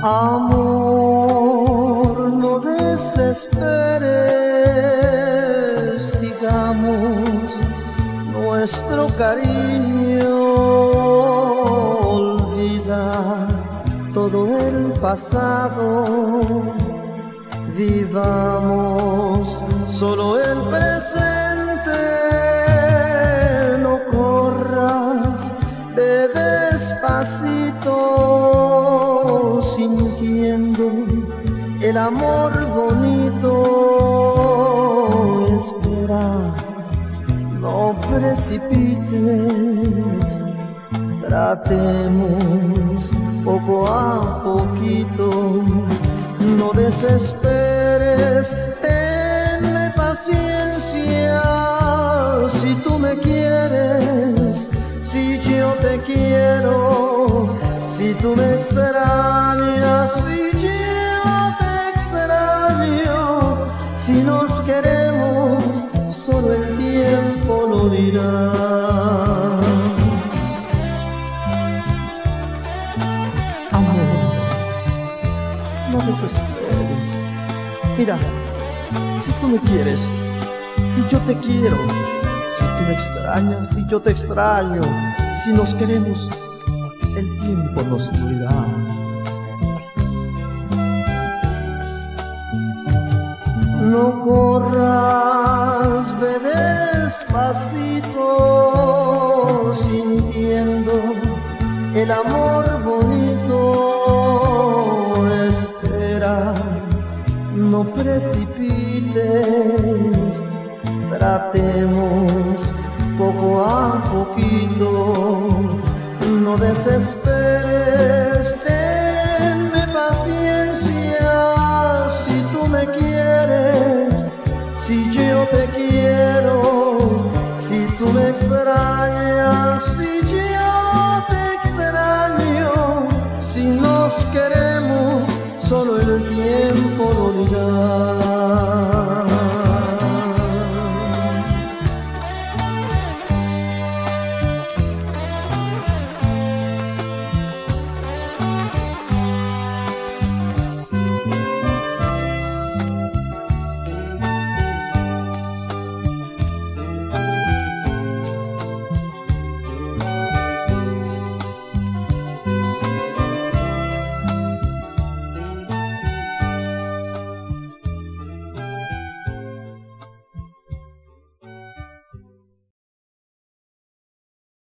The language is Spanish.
Amor, no desesperes, sigamos nuestro cariño. Olvida todo el pasado, vivamos solo el presente. No corras de despacito sintiendo el amor bonito. Espera, no precipites, tratemos poco a poquito. No desesperes, tenme paciencia. Si tú me quieres, si yo te quiero, tú me extrañas, si yo te extraño, si nos queremos, solo el tiempo lo dirá. Amor, no desesperes. Mira, si tú me quieres, si yo te quiero, si tú me extrañas, si yo te extraño, si nos queremos, el tiempo nos dirá. No corras, ve despacito, sintiendo el amor bonito. Espera, no precipites, tratemos poco a poquito. Desesperes, tenme paciencia si tú me quieres, si yo te quiero, si tú me extrañas, si yo